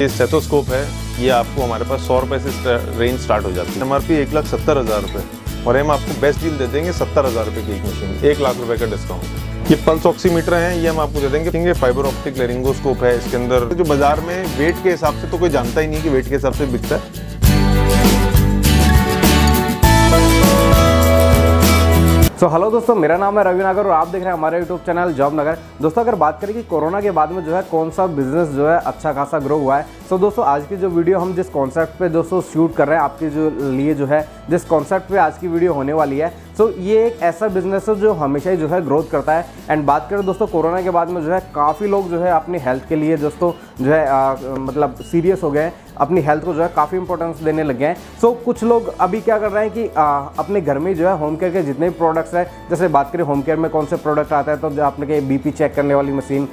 ये स्टेथोस्कोप है, ये आपको हमारे पास सौ रुपये से रेंज स्टार्ट हो जाती है। एम आर पी एक लाख सत्तर हज़ार रुपये और हम आपको बेस्ट डील दे देंगे सत्तर हज़ार रुपये की एक मशीन एक लाख रुपए का डिस्काउंट ये पल्स ऑक्सीमीटर है, ये हम आपको दे देंगे। ये फाइबर ऑप्टिक लेरिंगोस्कोप है इसके अंदर। जो बाज़ार में वेट के हिसाब से तो कोई जानता ही नहीं कि वेट के हिसाब से बिकता है। सो so, हेलो दोस्तों मेरा नाम है रवि नागर और आप देख रहे हैं हमारे यूट्यूब चैनल जॉब नगर। दोस्तों अगर बात करें कि कोरोना के बाद में जो है कौन सा बिज़नेस जो है अच्छा खासा ग्रो हुआ है सो so, दोस्तों आज की जो वीडियो हम जिस कॉन्सेप्ट पे दोस्तों शूट कर रहे हैं आपके जो लिए जो है जिस कॉन्सेप्ट पे आज की वीडियो होने वाली है सो so, ये एक ऐसा बिज़नेस है जो हमेशा ही जो है ग्रोथ करता है। एंड बात करें दोस्तों कोरोना के बाद में जो है काफ़ी लोग जो है अपनी हेल्थ के लिए दोस्तों जो है आ, मतलब सीरियस हो गए हैं अपनी हेल्थ को जो है काफ़ी इंपॉर्टेंस देने लग हैं। सो so, कुछ लोग अभी क्या कर रहे हैं कि आ, अपने घर में जो है होम केयर के जितने भी प्रोडक्ट्स हैं जैसे बात करें होम केयर में कौन से प्रोडक्ट आता है तो आपने के बीपी चेक करने वाली मशीन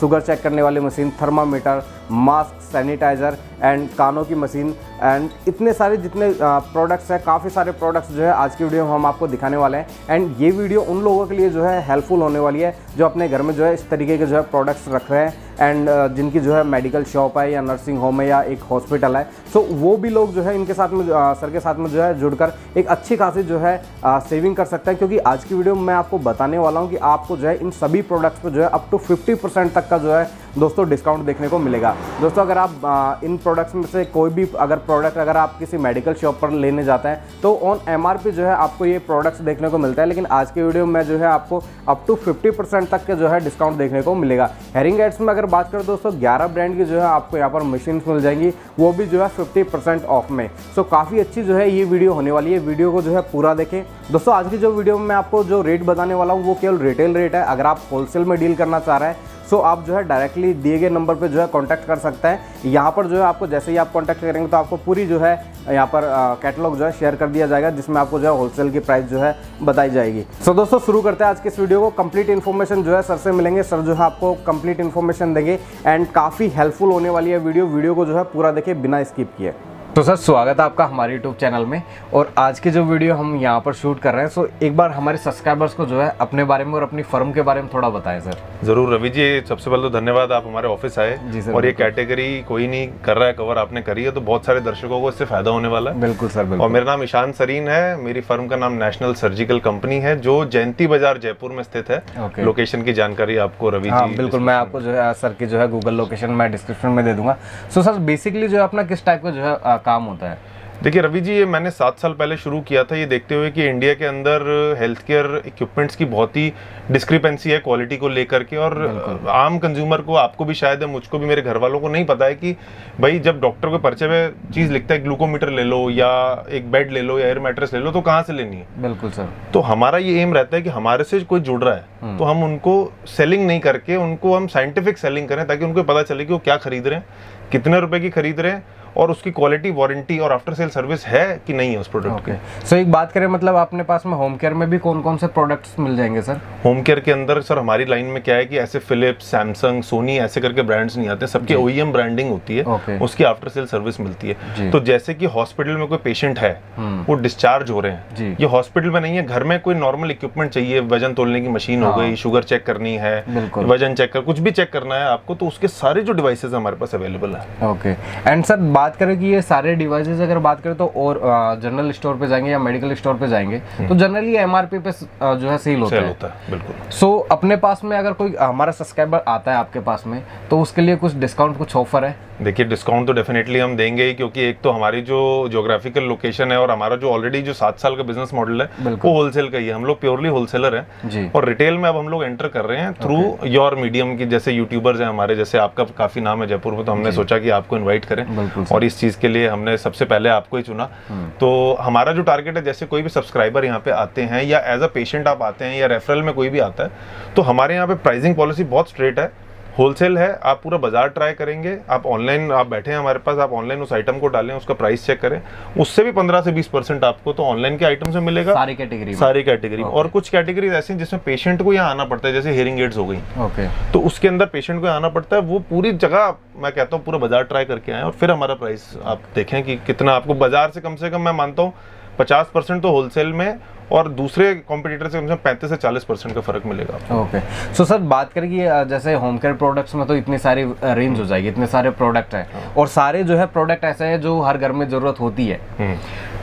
शुगर चेक करने वाली machine thermometer mask sanitiser and कानों की मशीन एंड इतने सारे जितने प्रोडक्ट्स हैं काफ़ी सारे प्रोडक्ट्स जो है आज की वीडियो में हम आपको दिखाने वाले हैं एंड ये वीडियो उन लोगों के लिए जो है हेल्पफुल होने वाली है जो अपने घर में जो है इस तरीके के जो है प्रोडक्ट्स रख रहे हैं एंड uh, जिनकी जो है मेडिकल शॉप है या नर्सिंग होम है या एक हॉस्पिटल है सो so, वो भी लोग जो है इनके साथ में uh, सर के साथ में जो है जुड़कर एक अच्छी खासी जो है सेविंग uh, कर सकते हैं क्योंकि आज की वीडियो में मैं आपको बताने वाला हूँ कि आपको जो है इन सभी प्रोडक्ट्स पर जो है अप टू फिफ्टी तक का जो है दोस्तों डिस्काउंट देखने को मिलेगा दोस्तों अगर आप इन प्रोडक्ट्स में से कोई भी अगर प्रोडक्ट अगर आप किसी मेडिकल शॉप पर लेने जाते हैं तो ऑन एमआरपी जो है आपको ये प्रोडक्ट्स देखने को मिलता है। लेकिन आज के वीडियो में जो है आपको अप टू फिफ्टी तक के जो है डिस्काउंट देखने को मिलेगा। हेरिंग एड्स में अगर बात करें दोस्तों, ग्यारह ब्रांड की जो है आपको यहाँ पर मशीन मिल जाएँगी। वो भी जो है फिफ्टी ऑफ़ में। सो काफ़ी अच्छी जो है ये वीडियो होने वाली है। वीडियो को जो है पूरा देखें। दोस्तों, आज की जो वीडियो में मैं आपको जो रेट बताने वाला हूँ, वो केवल रिटेल रेट है। अगर आप होलसेल में डील करना चाह रहे हैं सो आप जो है डायरेक्टली दिए गए नंबर पर जो है कॉन्टैक्ट कर सकते हैं। यहाँ पर जो है आपको जैसे ही आप कॉन्टैक्ट करेंगे तो आपको पूरी जो है यहाँ पर कैटलॉग जो है शेयर कर दिया जाएगा जिसमें आपको जो है होलसेल की प्राइस जो है बताई जाएगी। सो so, दोस्तों शुरू करते हैं आज के इस वीडियो को। कंप्लीट इन्फॉर्मेशन जो है सर से मिलेंगे। सर जो है आपको कंप्लीट इन्फॉर्मेशन देंगे। एंड काफ़ी हेल्पफुल होने वाली है वीडियो वीडियो को जो है पूरा देखिए बिना स्किप किए। तो सर स्वागत है आपका हमारे यूट्यूब चैनल में। और आज की जो वीडियो हम यहाँ पर शूट कर रहे हैं सो एक बार हमारे सब्सक्राइबर्स को जो है अपने बारे में और अपनी फर्म के बारे में थोड़ा बताएँ सर। ज़रूर रवि जी सबसे पहले तो धन्यवाद आप हमारे ऑफ़िस आए। जी सर और ये कैटेगरी कोई नहीं कर रहा है कवर आपने करी है तो बहुत सारे दर्शकों को इससे फ़ायदा होने वाला है। बिल्कुल सर बिल्कुल। और मेरा नाम ईशान सरीन है मेरी फर्म का नाम नेशनल सर्जिकल कंपनी है जो जयंती बाज़ार जयपुर में स्थित है। लोकेशन की जानकारी आपको रवि हाँ, जी बिल्कुल मैं आपको जो है सर की जो है गूगल लोकेशन मैं डिस्क्रिप्शन में दे दूँगा। सो सर बेसिकली जो है अपना किस टाइप का जो है काम होता है। देखिए रवि जी ये मैंने सात साल पहले शुरू किया था ये देखते हुए कि इंडिया के अंदर हेल्थ केयर इक्विपमेंट्स की बहुत ही डिस्क्रिपेंसी है क्वालिटी को लेकर के और आम कंज्यूमर को आपको भी शायद है मुझको भी मेरे घर वालों को नहीं पता है कि भाई जब डॉक्टर को पर्चे में चीज़ लिखता है ग्लूकोमीटर ले लो या एक बेड ले लो या एयर मैट्रेस ले लो तो कहाँ से लेनी है? बिल्कुल सर तो हमारा ये एम रहता है कि हमारे से कोई जुड़ रहा है हम्म। तो हम उनको सेलिंग नहीं करके उनको हम साइंटिफिक सेलिंग करें ताकि उनको पता चले कि वो क्या खरीद रहे हैं कितने रुपए की खरीद रहे हैं और उसकी क्वालिटी वारंटी और आफ्टर सेल सर्विस है कि नहीं है उस प्रोडक्ट okay. की? सो एक बात करें मतलब अपने पास में होम केयर में भी कौन कौन से प्रोडक्ट्स मिल जाएँगे सर होम केयर के अंदर सर हमारी लाइन में क्या है कि ऐसे फिलिप्स सैमसंग सोनी ऐसे करके ब्रांड्स नहीं आते सबके ओईएम ब्रांडिंग होती है okay. उसकी आफ्टर सेल सर्विस मिलती है। तो जैसे कि हॉस्पिटल में कोई पेशेंट है हम्म। वो डिस्चार्ज हो रहे हैं। ये हॉस्पिटल में नहीं है घर में कोई नॉर्मल इक्विपमेंट चाहिए वज़न तोलने की मशीन हो गई शुगर हाँ। चेक करनी है वज़न चेक कर कुछ भी चेक करना है आपको तो उसके सारे जो डिवाइसेज हमारे पास अवेलेबल है। ओके एंड सर बात करें कि ये सारे डिवाइसेस अगर बात करें तो और जनरल स्टोर पे जाएँगे या मेडिकल स्टोर पे जाएँगे तो जनरली एमआरपी पे जो है सेल होता, होता है बिल्कुल। सो so, अपने पास में अगर कोई हमारा सब्सक्राइबर आता है आपके पास में तो उसके लिए कुछ डिस्काउंट कुछ ऑफ़र है? देखिए डिस्काउंट तो डेफिनेटली हम देंगे ही क्योंकि एक तो हमारी जो जोग्राफिकल लोकेशन है और हमारा जो ऑलरेडी जो सात साल का बिज़नेस मॉडल है वो होलसेल का ही है। हम लोग प्योरली होलसेलर हैं। और रिटेल में अब हम लोग एंटर कर रहे हैं थ्रू योर मीडियम की जैसे यूट्यूबर्स हैं हमारे जैसे आपका काफ़ी नाम है जयपुर में तो हमने सोचा कि आपको इन्वाइट करें। और इस चीज़ के लिए हमने सबसे पहले आपको ही चुना। तो हमारा जो टारगेट है, जैसे कोई भी सब्सक्राइबर यहाँ पे आते हैं या एज अ पेशेंट आप आते हैं या रेफरल में कोई भी आता है तो हमारे यहाँ पे प्राइसिंग पॉलिसी बहुत स्ट्रेट है होलसेल है आप पूरा बाज़ार ट्राई करेंगे। आप ऑनलाइन आप बैठे हैं हमारे पास आप ऑनलाइन उस आइटम को डालें उसका प्राइस चेक करें। उससे भी पंद्रह से बीस परसेंट आपको तो ऑनलाइन के आइटम से मिलेगा। सारी कैटेगरी सारी कैटेगरी और कुछ कैटेगरी ऐसी हैं जिसमें पेशेंट को यहाँ आना पड़ता है जैसे हेयरिंग एड्स हो गई। ओके तो उसके अंदर पेशेंट को आना पड़ता है। वो पूरी जगह मैं कहता हूँ पूरा बाज़ार ट्राई करके आए और फिर हमारा प्राइस आप देखें कि कितना आपको बाज़ार से कम से कम मैं मानता हूँ पचास परसेंट तो होलसेल में और दूसरे कॉम्पिटिटर से कम से कम पैंतीस से चालीस परसेंट का फ़र्क मिलेगा। ओके सो सर बात करें कि जैसे होम केयर प्रोडक्ट्स में तो इतनी सारी रेंज हो जाएगी इतने सारे प्रोडक्ट हैं। हाँ। और सारे जो है प्रोडक्ट ऐसे हैं जो हर घर में ज़रूरत होती है। हम्म।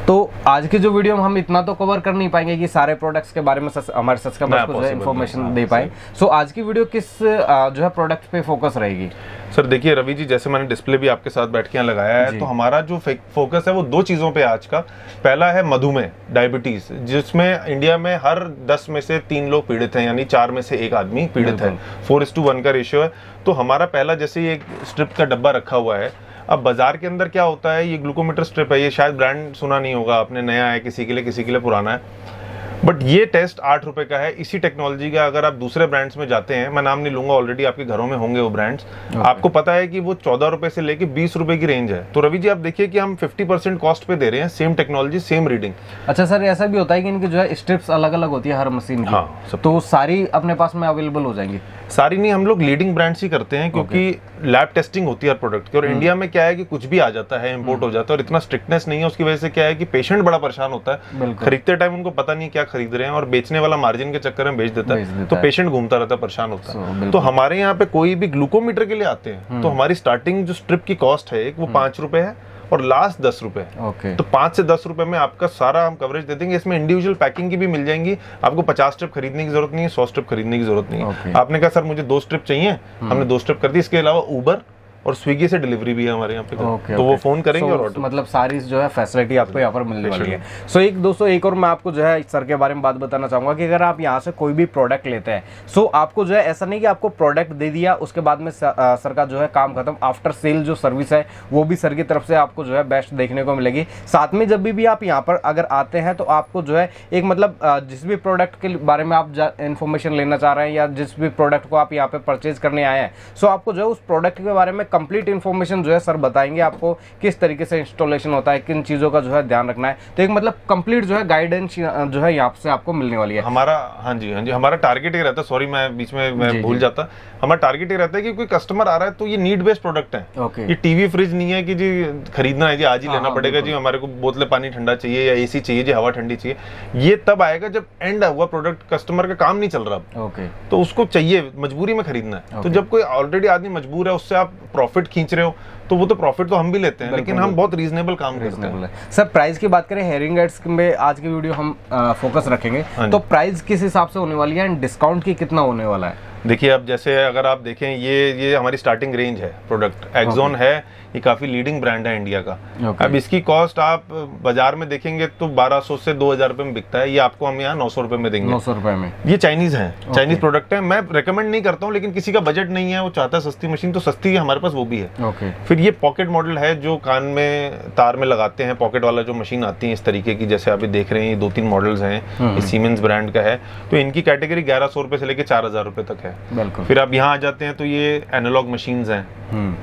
तो आज की जो वीडियो में हम इतना तो कवर कर नहीं पाएँगे कि सारे प्रोडक्ट्स के बारे में सस, हमारे सब्सक्राइबर्स को जो है इन्फॉर्मेशन हाँ, दे पाए। सो so, आज की वीडियो किस जो है प्रोडक्ट पे फोकस रहेगी? सर देखिए रवि जी जैसे मैंने डिस्प्ले भी आपके साथ बैठ के यहाँ लगाया है तो हमारा जो फोकस है वो दो चीज़ों पे आज का। पहला है मधुमेह डायबिटीज़ जिसमें इंडिया में हर दस में से तीन लोग पीड़ित हैं यानी चार में से एक आदमी पीड़ित है। फोर इस टू वन का रेशियो है। तो हमारा पहला जैसे एक स्ट्रिप का डब्बा रखा हुआ है अब बाज़ार के अंदर क्या होता है ये ग्लूकोमीटर स्ट्रिप है ये शायद ब्रांड सुना नहीं होगा आपने नया है किसी के लिए किसी के लिए पुराना है। बट ये टेस्ट आठ रुपए का है। इसी टेक्नोलॉजी का अगर आप दूसरे ब्रांड्स में जाते हैं मैं नाम नहीं लूँगा ऑलरेडी आपके घरों में होंगे वो ब्रांड्स okay. आपको पता है कि वो चौदह रुपए से लेके बीस रुपए की रेंज है। तो रवि जी आप देखिए कि हम फिफ्टी परसेंट कॉस्ट पे दे रहे हैं सेम टेक्नोलॉजी सेम रीडिंग अच्छा सर ऐसा भी होता है कि इनकी जो है स्ट्रिप्स अलग अलग होती है हर मशीन की। हाँ, तो सारी अपने पास में अवेलेबल हो जाएँगी। सारी नहीं हम लोग लीडिंग ब्रांड्स ही करते हैं क्योंकि लैब टेस्टिंग होती है हर प्रोडक्ट की। और इंडिया हम्म। में क्या है कि कुछ भी आ जाता है इम्पोर्ट हम्म। हो जाता है और इतना स्ट्रिक्टनेस नहीं है उसकी वजह से क्या है कि पेशेंट बड़ा परेशान होता है। खरीदते टाइम उनको पता नहीं क्या खरीद रहे हैं और बेचने वाला मार्जिन के चक्कर में बेच देता है। तो पेशेंट घूमता रहता है परेशान होता है। तो हमारे यहाँ पे कोई भी ग्लूकोमीटर के लिए आते हैं तो हम्म। हमारी स्टार्टिंग जो स्ट्रिप की कॉस्ट है वो पाँच रुपए है और लास्ट दस रुपए okay. तो पाँच से दस रुपए में आपका सारा हम कवरेज दे देंगे। इसमें इंडिविजुअल पैकिंग की भी मिल जाएँगी। आपको पचास स्ट्रिप खरीदने की ज़रूरत नहीं है सौ स्ट्रिप खरीदने की ज़रूरत नहीं है। Okay. आपने कहा सर मुझे दो स्ट्रिप चाहिए। हम्म। हमने दो स्ट्रिप कर दी। इसके अलावा ऊबर और स्विगी से डिलीवरी भी है हमारे यहाँ पे okay, तो okay. वो फ़ोन करेंगे so, और मतलब सारी जो है फैसिलिटी आपको यहाँ पर मिलने वाली है। सो so, एक दोस्तों एक और मैं आपको जो है सर के बारे में बात बताना चाहूँगा कि अगर आप यहाँ से कोई भी प्रोडक्ट लेते हैं सो so, आपको जो है ऐसा नहीं कि आपको प्रोडक्ट दे दिया उसके बाद में सर का जो है काम खत्म आफ्टर सेल जो सर्विस है वो भी सर की तरफ़ से आपको जो है बेस्ट देखने को मिलेगी। साथ में जब भी, भी आप यहाँ पर अगर आते हैं तो आपको जो है एक मतलब जिस भी प्रोडक्ट के बारे में आप इन्फॉर्मेशन लेना चाह रहे हैं या जिस भी प्रोडक्ट को आप यहाँ पे परचेज करने आए हैं सो आपको जो है उस प्रोडक्ट के बारे में कंप्लीट इन्फॉर्मेशन जो है सर बताएँगे आपको किस तरीके से इंस्टॉलेशन होता है किन चीज़ों का जो है ध्यान रखना है। तो एक मतलब कंप्लीट जो है गाइडेंस जो है यहाँ से आपको मिलने वाली है। हमारा हाँ जी हाँ जी हमारा टारगेट ये रहता है। सॉरी मैं बीच में मैं भूल जाता। हमारा टारगेट ये रहता है कि कोई कस्टमर आ रहा है तो ये नीड बेस्ड प्रोडक्ट है। Okay. ये टीवी फ्रिज नहीं है कि जी खरीदना है जी आज ही हाँ, लेना हाँ, पड़ेगा जी हमारे को बोतलें पानी ठंडा चाहिए या एसी चाहिए जी हवा ठंडी चाहिए। ये तब आएगा जब एंड हुआ प्रोडक्ट कस्टमर का काम नहीं चल रहा okay. तो उसको चाहिए मजबूरी में खरीदना है। तो जब कोई ऑलरेडी आदमी मजबूर है उससे आप प्रॉफिट खींच रहे हो तो वो तो प्रॉफिट तो हम भी लेते हैं लेकिन हम बहुत रीजनेबल काम करते हैं। सर प्राइस की बात करें हेयरिंग एड्स में आज की वीडियो हम फोकस रखेंगे। हाँ तो प्राइस किस हिसाब से होने वाली है एंड डिस्काउंट की कितना होने वाला है? देखिए अब जैसे अगर आप देखें ये ये हमारी स्टार्टिंग रेंज है प्रोडक्ट एक्जोन है ये काफ़ी लीडिंग ब्रांड है इंडिया का। Okay. अब इसकी कॉस्ट आप बाज़ार में देखेंगे तो 1200 से 2000 रुपए में बिकता है। ये आपको हम यहाँ 900 रुपए में देंगे। 900 रुपए में। ये चाइनीज़ है। Okay. चाइनीज़ प्रोडक्ट है। मैं रेकमेंड नहीं करता हूँ लेकिन किसी का बजट नहीं है वो चाहता है सस्ती मशीन तो सस्ती है हमारे पास वो भी है। Okay. फिर ये पॉकेट मॉडल है जो कान में तार में लगाते हैं। पॉकेट वाला जो मशीन आती है इस तरीके की जैसे आप देख रहे हैं दो तीन मॉडल्स हैं। सीमेंस ब्रांड का है। तो इनकी कैटेगरी ग्यारह सौ रुपए से लेकर चार हज़ार रुपए तक है। फिर आप यहाँ आ जाते हैं तो ये एनालॉग मशीन है।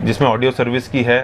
जिसमें ऑडियो सर्विस की है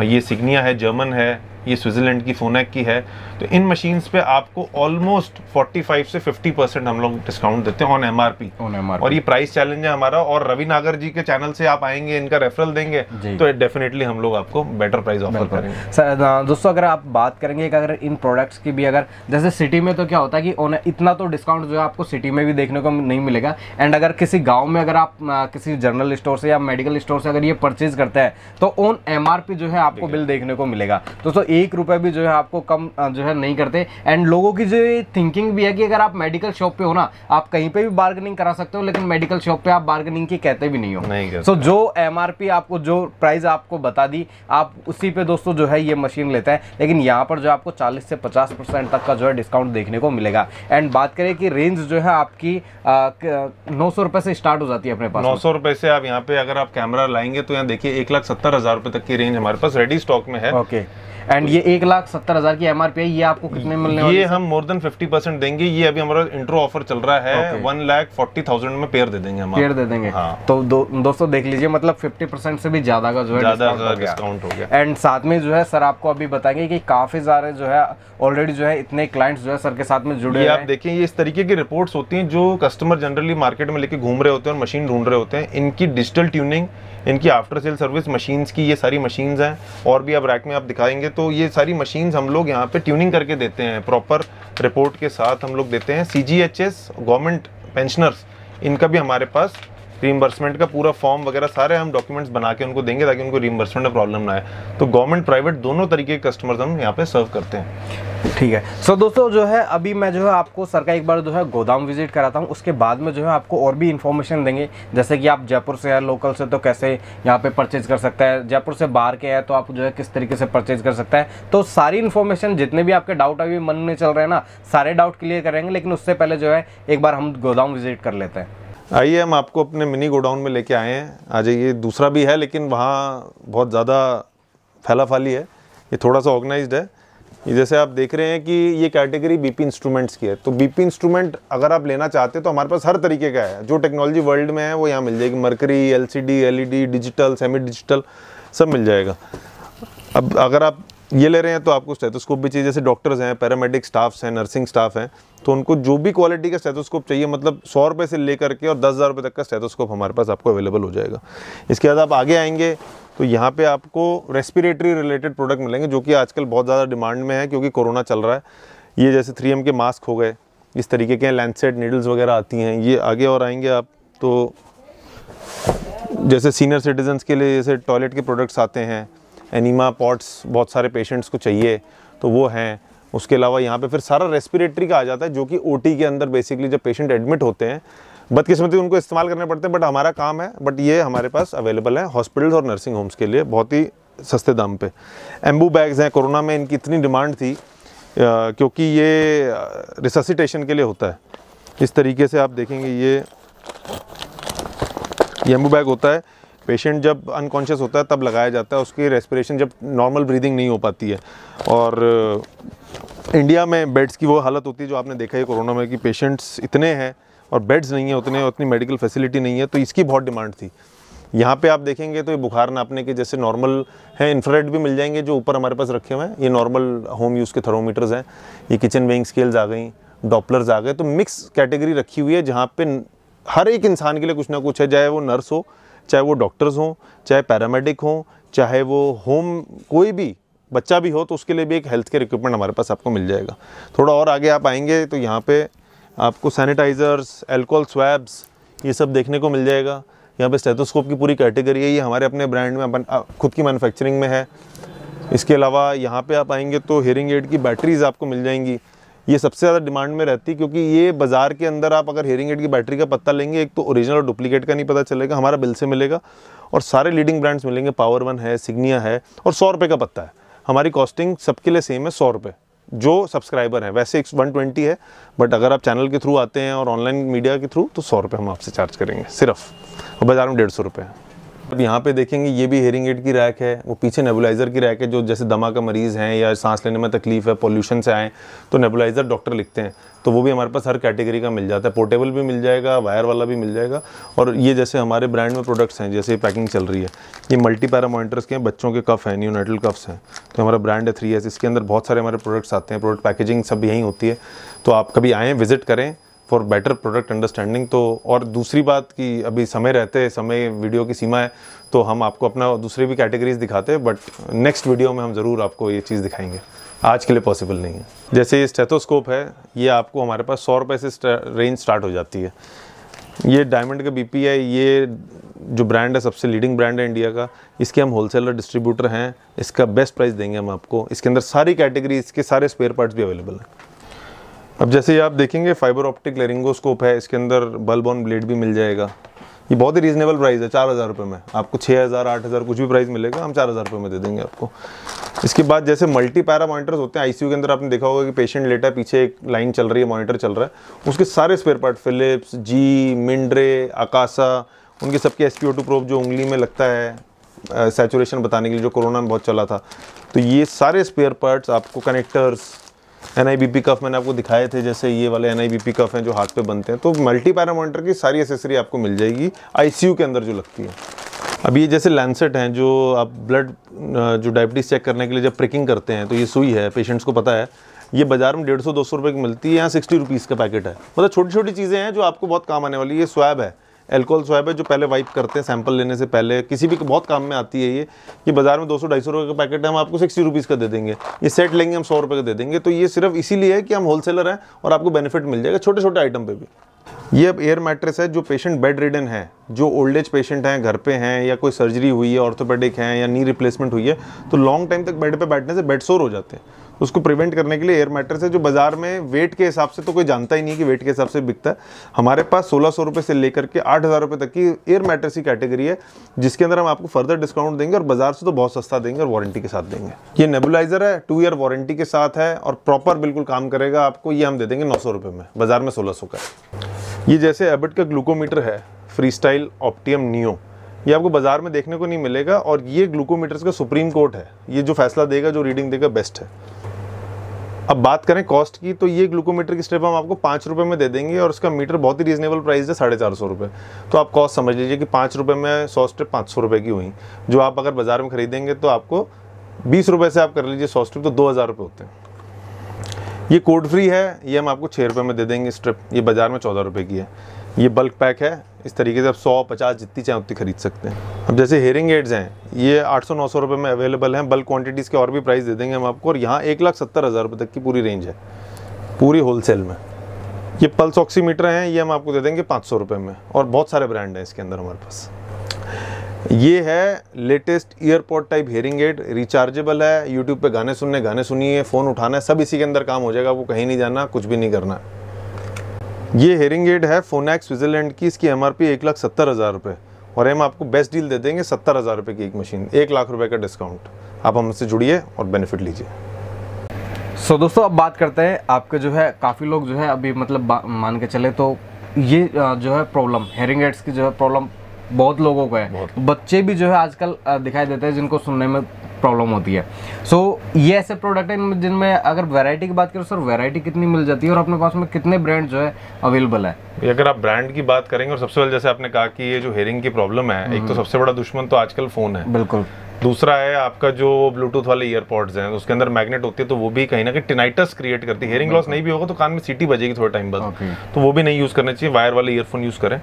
ये सिग्निया है जर्मन है ये स्विट्जरलैंड की फोनेक की है तो इन मशीन्स पे आपको ऑलमोस्ट 45 से 50 परसेंट हम लोग डिस्काउंट देते हैं ऑन एमआरपी और ये प्राइस चैलेंज है हमारा और रवि नागर जी के चैनल से आप आएँगे इनका रेफरल देंगे तो डेफिनेटली हम लोग आपको बेटर प्राइस ऑफ़र करेंगे। सर दोस्तों अगर आप बात करेंगे कि अगर इन प्रोडक्ट्स की भी अगर जैसे सिटी में तो क्या होता है कि इतना तो डिस्काउंट जो है आपको सिटी में भी देखने को नहीं मिलेगा। एंड अगर किसी गाँव में अगर आप किसी जनरल स्टोर से या मेडिकल स्टोर से अगर ये परचेज करते हैं तो ऑन एम जो है आपको बिल देखने को मिलेगा। दोस्तों एक रुपए भी जो है आपको कम जो है नहीं करते। एंड लोगों की जो थिंकिंग भी है कि अगर आप मेडिकल शॉप पे हो ना आप कहीं पे भी बार्गेनिंग करा सकते हो लेकिन मेडिकल शॉप पे आप बार्गेनिंग की कहते भी नहीं हो। नहीं सो so, जो एमआरपी आपको जो प्राइस आपको बता दी आप उसी पे दोस्तों जो है ये मशीन लेता है। लेकिन यहाँ पर जो आपको चालीस से पचास परसेंट तक का जो है डिस्काउंट देखने को मिलेगा। एंड बात करें कि रेंज जो है आपकी नौ सौ से स्टार्ट हो जाती है अपने पास नौ सौ से आप यहाँ पे अगर आप कैमरा लाएँगे तो यहाँ देखिए एक लाख सत्तर हज़ार रुपए तक की रेंज हमारे पास रेडी स्टॉक में है। Okay okay. एंड ये एक लाख सत्तर हज़ार की एमआरपी है ये आपको कितने मिलने ये हम मोर देन फिफ्टी परसेंट देंगे। ये अभी हमारा इंट्रो ऑफ़र चल रहा है। वन लाख फोर्टी थाउज़ेंड में पेयर दे देंगे हम पेयर दे देंगे। हाँ। तो दो, दोस्तों देख लीजिए मतलब फिफ्टी परसेंट से भी ज़्यादा का जो है डिस्काउंट हो गया। एंड साथ में जो है सर आपको अभी बताएँगे की काफ़ी सारे जो है ऑलरेडी जो है इतने क्लाइंट्स जो है सर के साथ में जुड़े आप देखिए ये इस तरीके की रिपोर्ट होती है जो कस्टमर जनरली मार्केट में लेके घूम रहे होते हैं और मशीन ढूंढ रहे होते हैं। इनकी डिजिटल ट्यूनिंग इनकी आफ्टर सेल सर्विस मशीन्स की ये सारी मशीन्स हैं, और भी अब रैक में आप दिखाएँगे तो ये सारी मशीन्स हम लोग यहाँ पे ट्यूनिंग करके देते हैं प्रॉपर रिपोर्ट के साथ हम लोग देते हैं। सीजीएचएस गवर्नमेंट पेंशनर्स इनका भी हमारे पास रीइंबर्समेंट का पूरा फॉर्म वगैरह सारे हम डॉक्यूमेंट्स बना के उनको देंगे ताकि उनको रीइंबर्समेंट में प्रॉब्लम ना आए। तो गवर्नमेंट प्राइवेट दोनों तरीके के कस्टमर्स हम यहाँ पे सर्व करते हैं। ठीक है। सो so, दोस्तों जो है अभी मैं जो है आपको सर का एक बार जो है गोदाम विज़िट कराता हूँ। उसके बाद में जो है आपको और भी इन्फॉर्मेशन देंगे। जैसे कि आप जयपुर से है लोकल से तो कैसे यहाँ पे परचेज कर सकता है? जयपुर से बाहर के है तो आप जो है किस तरीके से परचेज कर सकता है? तो सारी इन्फॉर्मेशन जितने भी आपके डाउट अभी मन में चल रहे हैं ना सारे डाउट क्लियर करेंगे लेकिन उससे पहले जो है एक बार हम गोदाम विज़िट कर लेते हैं। आइए, हम आपको अपने मिनी गोडाउन में लेके आए हैं। आ जाइए दूसरा भी है, लेकिन वहाँ बहुत ज़्यादा फैला फाली है। ये थोड़ा सा ऑर्गेनाइज्ड है जैसे आप देख रहे हैं कि ये कैटेगरी बीपी इंस्ट्रूमेंट्स की है। तो बीपी इंस्ट्रूमेंट अगर आप लेना चाहते हैं तो हमारे पास हर तरीके का है। जो टेक्नोलॉजी वर्ल्ड में है, वो यहाँ मिल जाएगी। Mercury L C digital semi digital सब मिल जाएगा। अब अगर आप ये ले रहे हैं तो आपको स्टेथोस्कोप भी चाहिए। जैसे डॉक्टर्स हैं पैरामेडिक स्टाफ्स हैं नर्सिंग स्टाफ हैं तो उनको जो भी क्वालिटी का स्टेथोस्कोप चाहिए मतलब सौ रुपये से लेकर के और दस हज़ार रुपये तक का स्टेथोस्कोप हमारे पास आपको अवेलेबल हो जाएगा। इसके बाद आप आगे आएँगे तो यहाँ पे आपको रेस्पिरेटरी रिलेटेड प्रोडक्ट मिलेंगे, जो कि आजकल बहुत ज़्यादा डिमांड में है, क्योंकि कोरोना चल रहा है। ये जैसे थ्री के मास्क हो गए, इस तरीके के लैंडसेट नीडल्स वगैरह आती हैं, ये आगे और आएँगे आप तो जैसे सीनियर सिटीजन्स के लिए, जैसे टॉयलेट के प्रोडक्ट्स आते हैं एनीमा पॉट्स, बहुत सारे पेशेंट्स को चाहिए तो वो हैं। उसके अलावा यहाँ पे फिर सारा रेस्पिरेटरी का आ जाता है, जो कि ओटी के अंदर बेसिकली जब पेशेंट एडमिट होते हैं, बदकिस्मती उनको इस्तेमाल करने पड़ते हैं बट हमारा काम है बट ये हमारे पास अवेलेबल है हॉस्पिटल्स और नर्सिंग होम्स के लिए, बहुत ही सस्ते दाम पे। एम्बू बैग्स हैं, कोरोना में इनकी इतनी डिमांड थी क्योंकि ये रिससिटेशन के लिए होता है। इस तरीके से आप देखेंगे, ये एम्बू बैग होता है। पेशेंट जब अनकॉन्शियस होता है, तब लगाया जाता है, उसकी रेस्पिरेशन जब नॉर्मल ब्रीदिंग नहीं हो पाती है। और इंडिया में बेड्स की वो हालत होती है जो आपने देखा है कोरोना में कि पेशेंट्स इतने हैं और बेड्स नहीं है उतने, उतनी मेडिकल फैसिलिटी नहीं है तो इसकी बहुत डिमांड थी। यहाँ पे आप देखेंगे तो ये बुखार नापने के जैसे नॉर्मल हैं इंफ्रारेड भी मिल जाएँगे जो ऊपर हमारे पास रखे हुए हैं। ये नॉर्मल होम यूज़ के थर्मोमीटर्स हैं। ये किचन वेइंग स्केल्स आ गई डॉपलर्स आ गए। तो मिक्स कैटेगरी रखी हुई है जहाँ पे हर एक इंसान के लिए कुछ ना कुछ है, चाहे वो नर्स हो चाहे वो डॉक्टर्स हों, चाहे पैरामेडिक हों, चाहे वो होम कोई भी बच्चा भी हो तो उसके लिए भी एक हेल्थ केयर इक्विपमेंट हमारे पास आपको मिल जाएगा। थोड़ा और आगे आप आएँगे तो यहाँ पे आपको सैनिटाइज़र्स एल्कोहल स्वैब्स ये सब देखने को मिल जाएगा। यहाँ पे स्टेथोस्कोप की पूरी कैटेगरी है, ये हमारे अपने ब्रांड में अपन खुद की मैन्युफैक्चरिंग में है। इसके अलावा यहाँ पे आप आएँगे तो हेयरिंग एड की बैटरीज आपको मिल जाएँगी। ये सबसे ज़्यादा डिमांड में रहती है क्योंकि ये बाज़ार के अंदर आप अगर हेयरिंग एड की बैटरी का पत्ता लेंगे, एक तो ओरिजिनल और डुप्लीकेट का नहीं पता चलेगा, हमारा बिल से मिलेगा, और सारे लीडिंग ब्रांड्स मिलेंगे पावर वन है सिग्निया है, और सौ रुपये का पत्ता है। हमारी कॉस्टिंग सबके लिए सेम है, सौ रुपये जो सब्सक्राइबर है, वैसे एक वन ट्वेंटी है बट अगर आप चैनल के थ्रू आते हैं और ऑनलाइन मीडिया के थ्रू तो सौ रुपये हम आपसे चार्ज करेंगे, सिर्फ़। और बाज़ार में डेढ़ सौ रुपये अब यहाँ पे देखेंगे, ये भी हेयरिंग एड की रैक है, वो पीछे नेबुलाइज़र की रैक है, जो जैसे दमा का मरीज़ हैं या सांस लेने में तकलीफ़ है पोल्यूशन से आए तो नेबुलाइज़र डॉक्टर लिखते हैं। तो वो भी हमारे पास हर कैटेगरी का मिल जाता है। पोर्टेबल भी मिल जाएगा वायर वाला भी मिल जाएगा, और ये जैसे हमारे ब्रांड में प्रोडक्ट्स हैं, जैसे पैकिंग चल रही है। ये मल्टी पैरामोइंटर्स के हैं, बच्चों के कफ हैं न्यूनेटल कफ्स हैं। तो हमारा ब्रांड है थ्री एस इसके अंदर बहुत सारे हमारे प्रोडक्ट्स आते हैं प्रोडक्ट पैकेजिंग सब यहीं होती है। तो आप कभी आएँ विज़िट करें फॉर बेटर प्रोडक्ट अंडरस्टैंडिंग तो और दूसरी बात कि अभी समय रहते हैं, समय वीडियो की सीमा है तो हम आपको अपना दूसरी भी कैटेगरीज दिखाते हैं बट नेक्स्ट वीडियो में हम ज़रूर आपको ये चीज़ दिखाएँगे। आज के लिए पॉसिबल नहीं है। जैसे ये स्टेथोस्कोप है, ये आपको हमारे पास सौ रुपये से रेंज स्टार्ट हो जाती है। ये डायमंड का बीपी है, ये जो ब्रांड है, सबसे लीडिंग ब्रांड है इंडिया का, इसके हम होलसेलर डिस्ट्रीब्यूटर हैं, इसका बेस्ट प्राइस देंगे हम आपको। इसके अंदर सारी कैटेगरी इसके सारे स्पेयर पार्ट्स भी अवेलेबल हैं। अब जैसे आप देखेंगे फाइबर ऑप्टिक लेरिंगोस्कोप है, इसके अंदर बल्ब ऑन ब्लेड भी मिल जाएगा। ये बहुत ही रीजनेबल प्राइस है, चार हज़ार रुपये में। आपको छः हज़ार, आठ हज़ार कुछ भी प्राइस मिलेगा, हम चार हज़ार रुपये में दे देंगे आपको। इसके बाद जैसे मल्टी पैरा मॉनिटर्स होते हैं आईसीयू के अंदर आपने देखा होगा कि पेशेंट लेटा है पीछे एक लाइन चल रही है मॉनिटर चल रहा है। उसके सारे spare part Philips GE Mindray आकाशा उनके सबके एस पी प्रोब जो उंगली में लगता है सेचुरेशन बताने के लिए जो कोरोना में बहुत चला था। तो ये सारे स्पेयर पार्ट्स आपको connectors N I B P cuff मैंने आपको दिखाए थे, जैसे ये वाले N I B P cuff हैं जो हाथ पे बनते हैं। तो मल्टी पैरामोनीटर की सारी एसेसरी आपको मिल जाएगी आईसीयू के अंदर जो लगती है। अब ये जैसे लैंसेट हैं, जो आप ब्लड जो डायबिटीज़ चेक करने के लिए जब प्रिकिंग करते हैं तो ये सुई है पेशेंट्स को पता है। ये बाज़ार में डेढ़ सौ, दो सौ रुपये की मिलती है, यहाँ सिक्सटी रुपीज़ का पैकेट है। मतलब छोटी छोटी चीज़ें हैं जो आपको बहुत काम आने वाली है, ये स्वैब है। एल्कोहल स्वैब है, जो पहले वाइप करते हैं, सैंपल लेने से पहले। किसी भी बहुत काम में आती है ये, कि बाज़ार में दो सौ, ढाई सौ रुपये का पैकेट है, हम आपको सिक्सटी रुपीज़ का दे देंगे। ये सेट लेंगे, हम सौ रुपये का दे देंगे। तो ये सिर्फ़ इसीलिए है कि हम होलसेलर हैं और आपको बेनिफिट मिल जाएगा छोटे छोटे आइटम पर भी। ये अब एयर मैट्रेस है, जो पेशेंट बेड रिडन है, जो ओल्ड एज पेशेंट हैं, घर पे हैं, या कोई सर्जरी हुई है, ऑर्थोपेडिक हैं, या नी रिप्लेसमेंट हुई है तो लॉन्ग टाइम तक बेड पे बैठने से बेड सोर हो जाते हैं। उसको प्रिवेंट करने के लिए एयर मैट्रेस है जो बाज़ार में वेट के हिसाब से तो कोई जानता ही नहीं कि वेट के हिसाब से बिकता है। हमारे पास सोलह सौ रुपये से लेकर के आठ हज़ार रुपये तक की एयर मैट्रेस की कैटेगरी है, जिसके अंदर हम आपको फर्दर डिस्काउंट देंगे और बाज़ार से तो बहुत सस्ता देंगे और वारंटी के साथ देंगे। ये नेबुलाइजर है टू ईयर वारंटी के साथ है और प्रॉपर बिल्कुल काम करेगा आपको, ये हम दे देंगे नौ सौ रुपये में, बाज़ार में सोलह सौ का। ये जैसे एबिट का ग्लूकोमीटर है फ्री स्टाइल ऑप्टियम नियो ये आपको बाज़ार में देखने को नहीं मिलेगा और ये ग्लूकोमीटर्स का सुप्रीम कोर्ट है। ये जो फैसला देगा, जो रीडिंग देगा बेस्ट है। अब बात करें कॉस्ट की तो ये ग्लूकोमीटर की स्ट्रिप हम आपको पाँच रुपये में दे देंगे और उसका मीटर बहुत ही रीजनेबल प्राइस है, साढ़े चार सौ रुपये तो आप कॉस्ट समझ लीजिए कि पाँच रुपये में सौ स्ट्रिप पाँच सौ रुपये की हुई। जो आप अगर बाज़ार में खरीदेंगे तो आपको बीस रुपये से आप कर लीजिए सौ स्ट्रिप तो दो हज़ार रुपये होते हैं। ये कोड फ्री है, ये हम आपको छः रुपये में दे देंगे स्ट्रिप ये बाज़ार में चौदह रुपये की है। ये बल्क पैक है, इस तरीके से आप सौ, पचास जितनी चाहें उतनी खरीद सकते हैं। अब जैसे हेयरिंग एड्स हैं, ये आठ सौ, नौ सौ रुपये में अवेलेबल हैं। बल्क क्वांटिटीज़ के और भी प्राइस दे देंगे हम आपको, और यहाँ एक लाख सत्तर हज़ार रुपये तक की पूरी रेंज है, पूरी होलसेल में। ये पल्स ऑक्सीमीटर हैं, ये हम आपको दे देंगे पाँच सौ रुपये में, और बहुत सारे ब्रांड हैं इसके अंदर हमारे पास। ये है latest earpod type hearing aid rechargeable है यूट्यूब पे गाने सुनने गाने सुनिए फ़ोन उठाना है सब इसी के अंदर काम हो जाएगा आपको कहीं नहीं जाना कुछ भी नहीं करना। ये हेयरिंग एड है फोनैक्स स्विट्जरलैंड की इसकी एम आर पी एक लाख सत्तर हज़ार रुपये और हम आपको बेस्ट डील दे देंगे सत्तर हज़ार रुपये की एक मशीन एक लाख रुपये का डिस्काउंट आप हमसे जुड़िए और बेनिफिट लीजिए। सो so, दोस्तों अब बात करते हैं आपके जो है काफ़ी लोग जो है अभी मतलब मान के चले तो ये जो है प्रॉब्लम हेयरिंग एड्स की जो है प्रॉब्लम बहुत लोगों को है। बच्चे भी जो है आजकल दिखाई देते हैं जिनको सुनने में प्रॉब्लम होती है। सो so, ये ऐसे प्रोडक्ट हैं जिनमें अगर वैरायटी की बात करें सर वैरायटी कितनी मिल जाती है और अपने पास में कितने ब्रांड जो है अवेलेबल है? अगर आप ब्रांड की बात करेंगे और सबसे पहले जैसे आपने कहा कि ये जो हेयरिंग की प्रॉब्लम है एक तो हम्म। सबसे बड़ा दुश्मन तो आजकल फ़ोन है। बिल्कुल। दूसरा है आपका जो ब्लूटूथ वाले ईयरपॉड्स हैं उसके अंदर मैग्नेट होती है तो वो भी कहीं ना कहीं टिनाइटस क्रिएट करती है। हेयरिंग लॉस नहीं भी होगा तो कान में सीटी बजेगी थोड़ा टाइम बाद। तो वो भी नहीं यूज़ करना चाहिए वायर वाले ईयरफोन यूज़ करें।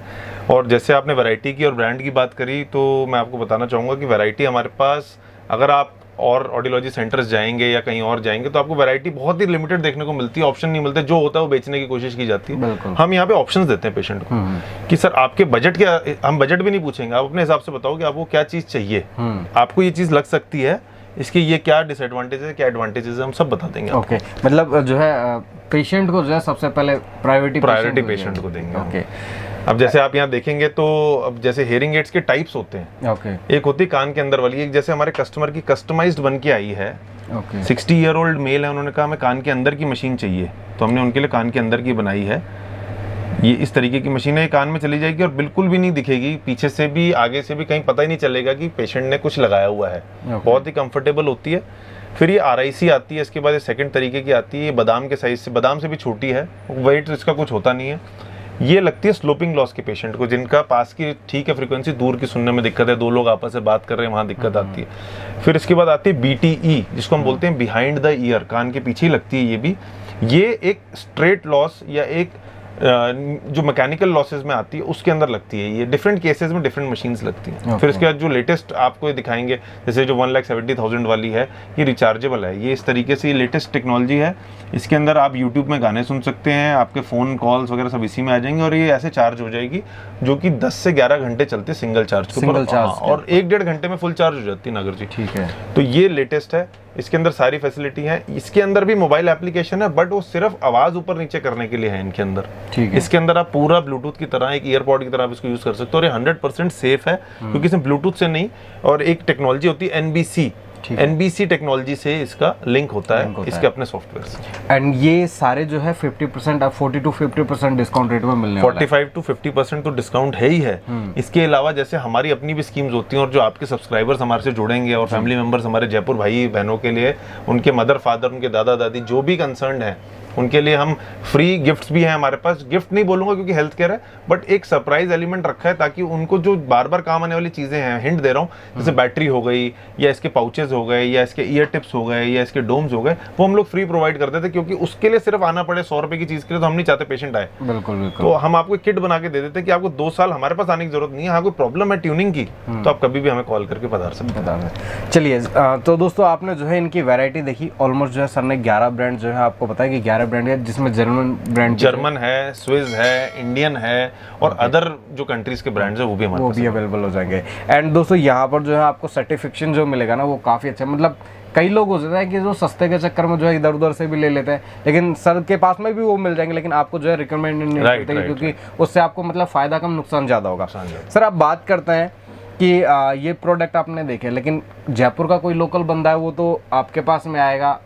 और जैसे आपने वैरायटी की और ब्रांड की बात करी तो मैं आपको बताना चाहूँगा कि वैरायटी हमारे पास अगर आप और ऑडियोलॉजी सेंटर्स जाएँगे या कहीं और जाएँगे तो आपको वैरायटी बहुत ही लिमिटेड देखने को मिलती है ऑप्शन नहीं मिलते जो होता है वो बेचने की कोशिश की जाती है। हम यहाँ पे ऑप्शंस देते हैं पेशेंट को हम्म। कि सर आपके बजट क्या हम बजट भी नहीं पूछेंगे आप अपने हिसाब से बताओ कि आपको क्या चीज़ चाहिए। हम्म। आपको ये चीज़ लग सकती है इसके ये क्या डिसएडवांटेज है क्या एडवांटेजेस है हम सब बता देंगे ओके मतलब जो है पेशेंट को जो है सबसे पहले प्रायोरिटी प्रायोरिटी पेशेंट को देंगे। ओके अब जैसे आप यहाँ देखेंगे तो अब जैसे हेयरिंग एड्स के टाइप्स होते हैं। Okay okay. एक होती कान के अंदर वाली एक जैसे हमारे कस्टमर की कस्टमाइज्ड बन के आई है। सिक्सटी ईयर ओल्ड मेल है उन्होंने कहा हमें कान के अंदर की मशीन चाहिए। तो हमने उनके लिए कान के अंदर की बनाई है। ये इस तरीके की मशीन है कान में चली जाएगी और बिल्कुल भी नहीं दिखेगी। पीछे से भी आगे से भी कहीं पता ही नहीं चलेगा कि पेशेंट ने कुछ लगाया हुआ है। Okay. बहुत ही कंफर्टेबल होती है। फिर ये आरआईसी आती है इसके बाद ये सेकंड तरीके की आती है। ये बादाम के साइज़ से बादाम से भी छोटी है वेट इसका कुछ होता नहीं है। ये लगती है स्लोपिंग लॉस के पेशेंट को जिनका पास की ठीक है फ्रीक्वेंसी दूर की सुनने में दिक्कत है दो लोग आपस में बात कर रहे हैं वहाँ दिक्कत हम्म। आती है। फिर इसके बाद आती है बीटीई e, जिसको हम बोलते हैं बिहाइंड द ईयर कान के पीछे ही लगती है ये भी। ये एक स्ट्रेट लॉस या एक जो मैकेनिकल लॉसेज में आती है उसके अंदर लगती है। ये डिफरेंट केसेस में डिफरेंट मशीन्स लगती हैं। okay. फिर इसके बाद जो लेटेस्ट आपको दिखाएँगे जैसे जो वन लाख सेवेंटी थाउज़ेंड वाली है ये रिचार्जेबल है। ये इस तरीके से ये लेटेस्ट टेक्नोलॉजी है। इसके अंदर आप यूट्यूब में गाने सुन सकते हैं आपके फ़ोन कॉल्स वगैरह सब इसी में आ जाएँगे और ये ऐसे चार्ज हो जाएगी जो कि 10 से 11 घंटे चलते सिंगल चार्ज के ऊपर। हाँ, और एक डेढ़ घंटे में फुल चार्ज हो जाती है नगर जी। ठीक है। तो ये लेटेस्ट है। इसके अंदर सारी फैसिलिटी है। इसके अंदर भी मोबाइल एप्लीकेशन है बट वो सिर्फ़ आवाज़ ऊपर नीचे करने के लिए है इनके अंदर। ठीक है। इसके अंदर आप पूरा ब्लूटूथ की तरह एक ईयरपॉड की तरह आप इसको यूज़ कर सकते हो और ये हंड्रेड परसेंट सेफ़ है हम्म। क्योंकि इसमें ब्लूटूथ से नहीं और एक टेक्नोलॉजी होती है एनबीसी एनबीसी टेक्नोलॉजी से इसका लिंक होता है होता इसके है। अपने सॉफ्टवेयर से। एंड ये सारे जो है 50 percent forty to fifty percent discount rate में मिलने 45 टू 50 परसेंट तो डिस्काउंट है ही है। हम्म। इसके अलावा जैसे हमारी अपनी भी स्कीम्स होती हैं और जो आपके सब्सक्राइबर्स हमारे से जुड़ेंगे और फैमिली मेंबर्स हमारे जयपुर भाई बहनों के लिए उनके मदर फादर उनके दादा दादी जो भी कंसर्न है उनके लिए हम फ्री गिफ्ट्स भी हैं हमारे पास। गिफ्ट नहीं बोलूँगा क्योंकि हेल्थ केयर है बट एक सरप्राइज़ एलिमेंट रखा है ताकि उनको जो बार बार काम आने वाली चीज़ें हैं हिंट दे रहा हूँ जैसे बैटरी हो गई या इसके पाउचेज हो गए या इसके ईयर टिप्स हो गए या इसके डोम्स हो गए वो हम लोग फ्री प्रोवाइड करते थे क्योंकि उसके लिए सिर्फ़ आना पड़े सौ रुपए की चीज़ के लिए तो हम नहीं चाहते पेशेंट आए। बिल्कुल बिल्कुल। तो हम आपको किट बना के दे देते कि आपको दो साल हमारे पास आने की ज़रूरत नहीं है हाँ कोई प्रॉब्लम है ट्यूनिंग की हम्म। तो आप कभी भी हमें कॉल करके बता सकते हैं। चलिए तो दोस्तों आपने जो है इनकी वैरायटी देखी ऑलमोस्ट जो है सर ने 11 ब्रांड जो है आपको बताया कि 11 ब्रांड है जिसमें जर्मन ब्रांड जर्मन है। स्विस है इंडियन है और अदर जो कंट्रीज़ के ब्रांड्स है वो भी हमारे वो भी अवेलेबल हो जाएँगे। एंड दोस्तों यहाँ पर जो है आपको सर्टिफिकेशन जो मिलेगा ना वो काफ़ी अच्छा मतलब कई लोग हो जाता है कि जो सस्ते के चक्कर में जो है इधर उधर से भी ले लेते हैं लेकिन सर के पास में भी वो मिल जाएँगे लेकिन आपको जो है रिकमेंड नहीं करते क्योंकि उससे आपको मतलब फ़ायदा कम नुकसान ज़्यादा होगा। सर आप बात करते हैं कि आ, ये प्रोडक्ट आपने देखे लेकिन जयपुर का कोई लोकल बंदा है वो तो आपके पास में आएगा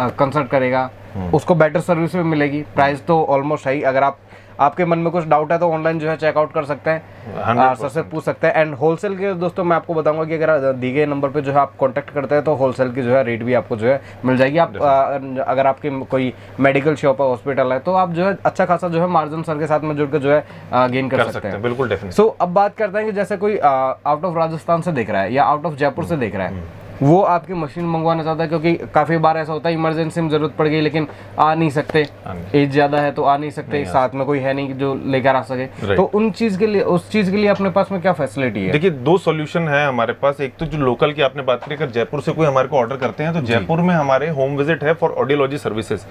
कंसल्ट हम्म। करेगा। उसको बेटर सर्विस भी मिलेगी। प्राइस तो ऑलमोस्ट सही अगर आप आपके मन में कुछ डाउट है तो ऑनलाइन जो है चेकआउट कर सकते हैं। सर से पूछ सकते हैं। एंड होलसेल के दोस्तों मैं आपको बताऊँगा कि अगर दी गए नंबर पे जो है आप कांटेक्ट करते हैं तो होलसेल की जो है रेट भी आपको जो है मिल जाएगी। आप आ, अगर आपकी कोई मेडिकल शॉप है हॉस्पिटल है तो आप जो है अच्छा खासा जो है मार्जिन सर के साथ में जुड़कर जो है गेन कर, कर सकते हैं। बिल्कुल सो अब बात करते हैं कि जैसे कोई आउट ऑफ़ राजस्थान से देख रहा है या आउट ऑफ़ जयपुर से देख रहा है। हम्म। वो आपकी मशीन मंगवाना चाहता है क्योंकि काफ़ी बार ऐसा होता है इमरजेंसी में ज़रूरत पड़ गई लेकिन आ नहीं सकते। एज ज़्यादा है तो आ नहीं सकते नहीं साथ में कोई है नहीं जो लेकर आ सके। तो उन चीज़ के लिए उस चीज़ के लिए अपने पास में क्या फैसिलिटी है? देखिए दो सोल्यूशन है हमारे पास। एक तो जो लोकल की आपने बात करी अगर जयपुर से कोई हमारे को ऑर्डर करते हैं तो जयपुर में हमारे होम विज़िट है फॉर ऑडियोलॉजी सर्विसेज़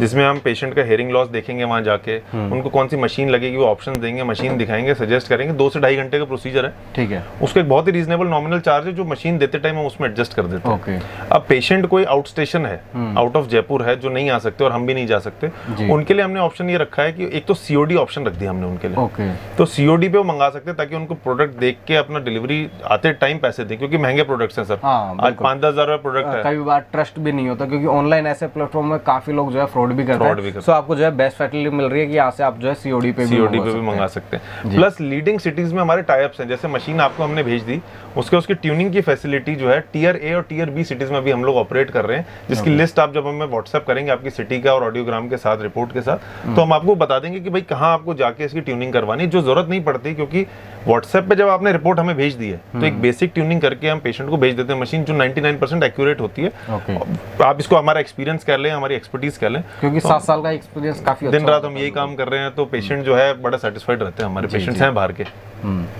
जिसमें हम पेशेंट का हेयरिंग लॉस देखेंगे वहाँ जाके। हम्म। उनको कौन सी मशीन लगेगी वो ऑप्शन देंगे मशीन दिखाएँगे सजेस्ट करेंगे। दो से ढाई घंटे का प्रोसीजर है। ठीक है। उसका एक बहुत ही रीजनेबल नॉमिनल चार्ज है जो मशीन देते टाइम हम उसमें एडजस्ट कर देते हैं। Okay. अब पेशेंट कोई आउट स्टेशन है आउट ऑफ़ जयपुर है जो नहीं आ सकते और हम भी नहीं जा सकते उनके लिए हमने ऑप्शन ये रखा है कि एक तो सीओडी ऑप्शन रख दिया हमने उनके लिए। Okay. तो सीओडी पे वो मंगा सकते हैं ताकि उनको प्रोडक्ट देख के अपना डिलीवरी आते टाइम पैसे दें क्योंकि महँगे प्रोडक्ट्स हैं सर हाँ, आज पाँच दस हज़ार प्रोडक्ट है कई बार ट्रस्ट भी नहीं होता क्योंकि ऑनलाइन ऐसे प्लेटफॉर्म में काफ़ी लोग जो है फ्रॉड भी करते हैं। तो आपको जो है बेस्ट फैसिलिटी मिल रही है कि यहाँ से आप जो है सीओडी पे सीओडी पे भी मंगा सकते हैं। प्लस लीडिंग सिटीज़ में हमारे टाइप्स हैं जैसे मशीन आपको हमने भेज दी उसके उसकी ट्यूनिंग की फैसिलिटी जो है टीयर ए और टीयर बी सिटीज़ में भी हम लोग ऑपरेट कर रहे हैं जिसकी लिस्ट आप जब हमें व्हाट्सएप करेंगे आपकी सिटी का और ऑडियोग्राम के साथ रिपोर्ट के साथ हम्म। तो हम आपको बता देंगे कि भाई कहाँ आपको जाके इसकी ट्यूनिंग करवानी जो ज़रूरत नहीं पड़ती क्योंकि व्हाट्सएप पे जब आपने रिपोर्ट हमें भेज दी है तो एक बेसिक हम्म। ट्यूनिंग करके हम पेशेंट को भेज देते हैं मशीन जो 99% एक्यूरेट होती है okay. आप इसको हमारा एक्सपीरियंस कह लें हमारी एक्सपर्टीज कर लें क्योंकि तो सात साल का एक्सपीरियंस काफ़ी दिन रात हम यही काम कर रहे हैं तो पेशेंट जो है बड़ा सेटिस्फाइड रहते हैं हमारे पेशेंट्स हैं बाहर के।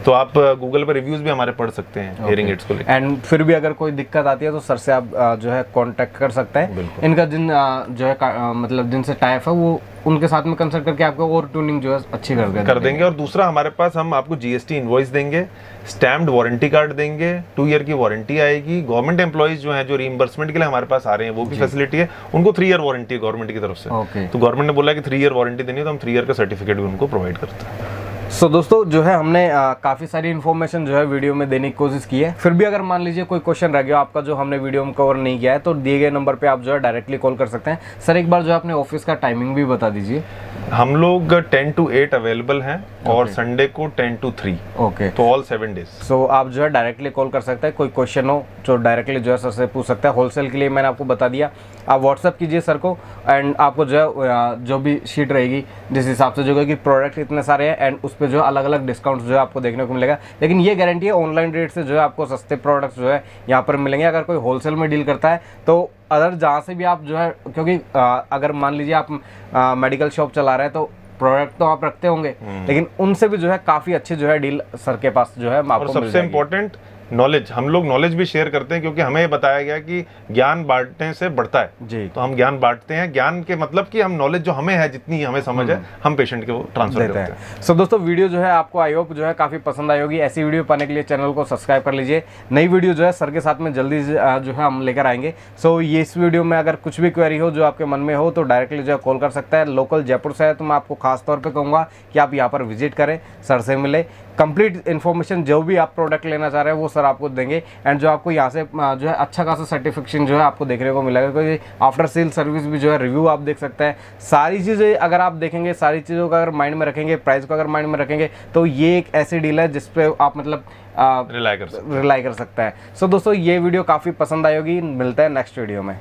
तो आप गूगल पर रिव्यूज़ भी हमारे पढ़ सकते हैं हियरिंग एड्स को लेकर। एंड फिर भी अगर कोई दिक्कत आती है तो सर से आप जो है कांटेक्ट कर सकते हैं। इनका जिन जो है मतलब जिनसे टाइप है वो उनके साथ में कंसल्ट करके आपको और ट्यूनिंग जो है अच्छी कर देंगे। कर देंगे। और दूसरा हमारे पास हम आपको जीएसटी इनवॉइस देंगे स्टैम्प्ड वारंटी कार्ड देंगे टू ईयर की वारंटी आएगी। गवर्नमेंट एम्प्लॉइज जो है जो रिइंबर्समेंट के लिए हमारे पास आ रहे हैं वो भी फैसिलिटी है। उनको थ्री ईयर वारंटी है गवर्नमेंट की तरफ़ से। तो गवर्नमेंट ने बोला कि थ्री ईयर वारंटी देनी है तो हम थ्री ईयर का सर्टिफिकेट भी उनको प्रोवाइड करते हैं। सो so, दोस्तों जो है हमने काफ़ी सारी इन्फॉर्मेशन जो है वीडियो में देने की कोशिश की है। फिर भी अगर मान लीजिए कोई क्वेश्चन रह गया आपका जो हमने वीडियो में कवर नहीं किया है तो दिए गए नंबर पे आप जो है डायरेक्टली कॉल कर सकते हैं। सर एक बार जो है अपने ऑफ़िस का टाइमिंग भी बता दीजिए। हम लोग टेन टू एट अवेलेबल हैं। और संडे को टेन टू थ्री ओके तो ऑल सेवन डेज़ सो आप जो है डायरेक्टली कॉल कर सकते हैं कोई क्वेश्चन हो जो डायरेक्टली जो है सर से पूछ सकते हैं। होलसेल के लिए मैंने आपको बता दिया। आप व्हाट्सअप कीजिए सर को एंड आपको जो है जो भी शीट रहेगी जिस हिसाब से जो है कि प्रोडक्ट इतने सारे हैं एंड उस पर जो है अलग अलग डिस्काउंट जो है आपको देखने को मिलेगा। लेकिन ये गारंटी है ऑनलाइन रेट से जो है आपको सस्ते प्रोडक्ट्स जो है यहाँ पर मिलेंगे। अगर कोई होलसेल में डील करता है तो अदर जहाँ से भी आप जो है क्योंकि आ, अगर मान लीजिए आप आ, मेडिकल शॉप चला रहे हैं तो प्रोडक्ट तो आप रखते होंगे हम्म। लेकिन उनसे भी जो है काफ़ी अच्छी जो है डील सर के पास जो है आपको सबसे इम्पोर्टेंट नॉलेज हम लोग नॉलेज भी शेयर करते हैं क्योंकि हमें बताया गया कि ज्ञान बांटने से बढ़ता है। जी। तो हम ज्ञान बांटते हैं। ज्ञान के मतलब कि हम नॉलेज जो हमें है जितनी हमें समझ है हम्म। हम पेशेंट को ट्रांसफ़र देते हैं। सो दोस्तों वीडियो जो है आपको आई होप जो है काफ़ी पसंद आई होगी। ऐसी वीडियो पाने के लिए चैनल को सब्सक्राइब कर लीजिए। नई वीडियो जो है सर के साथ में जल्दी जो है हम लेकर आएँगे। सो ये इस वीडियो में अगर कुछ भी क्वेरी हो जो आपके मन में हो तो डायरेक्टली जो है कॉल कर सकता है। लोकल जयपुर से है तो मैं आपको खास तौर पर कहूँगा कि आप यहाँ पर विज़िट करें। सर से मिले। कंप्लीट इन्फॉर्मेशन जो भी आप प्रोडक्ट लेना चाह रहे हैं वो सर आपको देंगे। एंड जो आपको यहाँ से जो है अच्छा खासा सर्टिफिकेशन जो है आपको देखने को मिलेगा। क्योंकि आफ्टर सेल सर्विस भी जो है रिव्यू आप देख सकते हैं। सारी चीज़ें अगर आप देखेंगे सारी चीज़ों का अगर माइंड में रखेंगे प्राइस को अगर माइंड में रखेंगे तो ये एक ऐसी डील है जिसपे आप मतलब रिलाई कर रिलाई कर सकते हैं। सो दोस्तों ये वीडियो काफ़ी पसंद आई होगी। मिलता है नेक्स्ट वीडियो में।